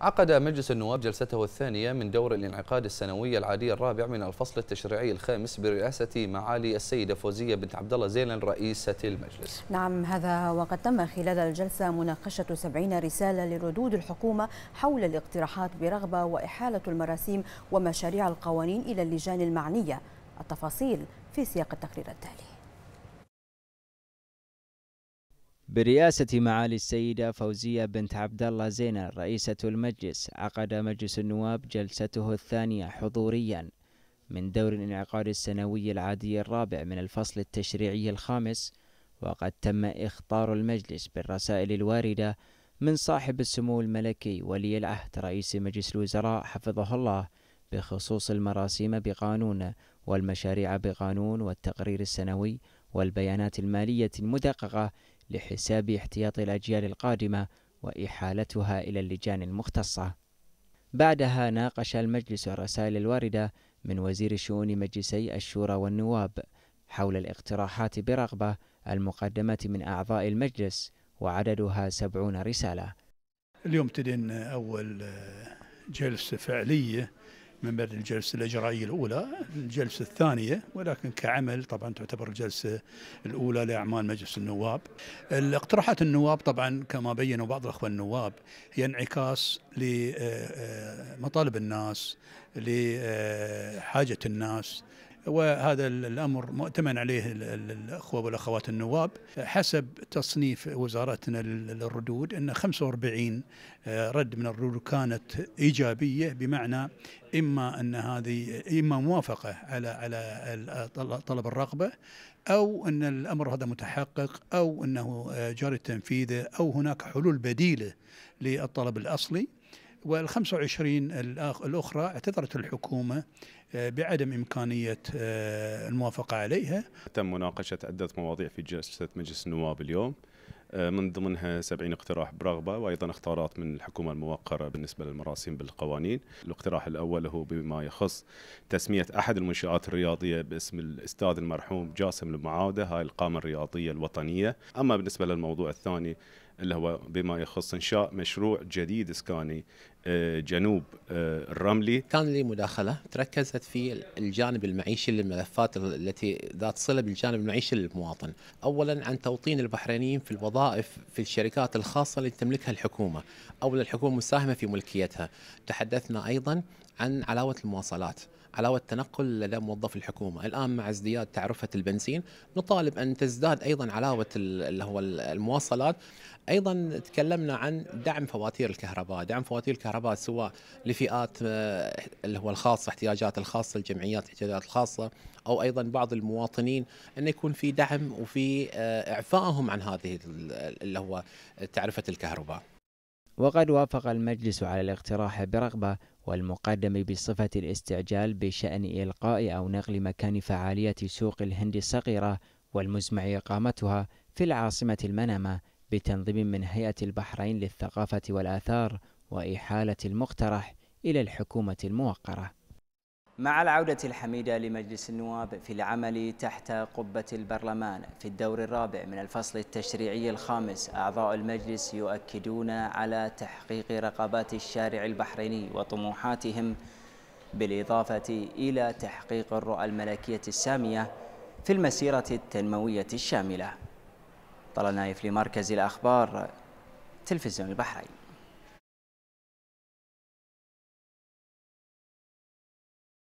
عقد مجلس النواب جلسته الثانية من دور الانعقاد السنوي العادي الرابع من الفصل التشريعي الخامس برئاسة معالي السيدة فوزية بنت عبد الله زيلن رئيسة المجلس. نعم هذا وقد تم خلال الجلسة مناقشة 70 رسالة لردود الحكومة حول الاقتراحات برغبة وإحالة المراسيم ومشاريع القوانين إلى اللجان المعنية. التفاصيل في سياق التقرير التالي. برئاسة معالي السيدة فوزية بنت عبد الله زينة رئيسة المجلس عقد مجلس النواب جلسته الثانية حضوريا من دور الانعقاد السنوي العادي الرابع من الفصل التشريعي الخامس وقد تم إخطار المجلس بالرسائل الواردة من صاحب السمو الملكي ولي العهد رئيس مجلس الوزراء حفظه الله بخصوص المراسيم بقانون والمشاريع بقانون والتقرير السنوي والبيانات المالية المدققة لحساب احتياط الأجيال القادمة وإحالتها إلى اللجان المختصة. بعدها ناقش المجلس الرسائل الواردة من وزير شؤون مجلسي الشورى والنواب حول الاقتراحات برغبة المقدمة من أعضاء المجلس وعددها سبعون رسالة اليوم ابتدينا أول جلسة فعلية من بعد الجلسة الإجرائية الأولى الجلسة الثانية ولكن كعمل طبعا تعتبر الجلسة الأولى لأعمال مجلس النواب. الاقتراحات النواب طبعا كما بينوا بعض الأخوة النواب هي انعكاس لمطالب الناس لحاجة الناس وهذا الأمر مؤتمن عليه الأخوة والأخوات النواب حسب تصنيف وزارتنا للردود أن 45 آه، رد من الردود كانت إيجابية بمعنى إما أن هذه إما موافقة على على طلب الرغبة أو أن الأمر هذا متحقق أو أنه آه، جاري تنفيذه أو هناك حلول بديلة للطلب الأصلي. وال 25 الأخرى اعتذرت الحكومة آه، بعدم إمكانية آه، الموافقة عليها. تم مناقشة عدة مواضيع في جلسة مجلس النواب اليوم آه، من ضمنها 70 اقتراح برغبة وأيضا اختارات من الحكومة الموقرة بالنسبة للمراسيم بالقوانين. الاقتراح الأول هو بما يخص تسمية أحد المنشآت الرياضية باسم الأستاذ المرحوم جاسم المعاودة هاي القامة الرياضية الوطنية. أما بالنسبة للموضوع الثاني اللي هو بما يخص إنشاء مشروع جديد إسكاني آه، جنوب آه، الرملي. كان لي مداخلة تركزت في الجانب المعيشي للملفات التي ذات صلة بالجانب المعيشي للمواطن. اولا عن توطين البحرينيين في الوظائف في الشركات الخاصة اللي تملكها الحكومة أو الحكومة مساهمه في ملكيتها. تحدثنا أيضا عن علاوة المواصلات علاوة التنقل لدى موظف الحكومة. الآن مع ازدياد تعرفة البنزين نطالب أن تزداد أيضا علاوة اللي هو المواصلات. أيضا تكلمنا عن دعم فواتير الكهرباء، دعم فواتير الكهرباء سواء لفئات آه، اللي هو الخاصه احتياجات الخاصة، الجمعيات الاحتياجات الخاصة أو أيضا بعض المواطنين انه يكون في دعم وفي آه، إعفائهم عن هذه اللي هو تعرفة الكهرباء. وقد وافق المجلس على الاقتراح برغبة والمقدم بصفة الاستعجال بشأن إلقاء أو نقل مكان فعالية سوق الهند الصغيرة والمزمع إقامتها في العاصمة المنامة بتنظيم من هيئة البحرين للثقافة والآثار وإحالة المقترح إلى الحكومة الموقرة. مع العودة الحميدة لمجلس النواب في العمل تحت قبة البرلمان في الدور الرابع من الفصل التشريعي الخامس أعضاء المجلس يؤكدون على تحقيق رغبات الشارع البحريني وطموحاتهم بالإضافة إلى تحقيق الرؤى الملكية السامية في المسيرة التنموية الشاملة. طلال نايف لمركز الأخبار تلفزيون البحرين.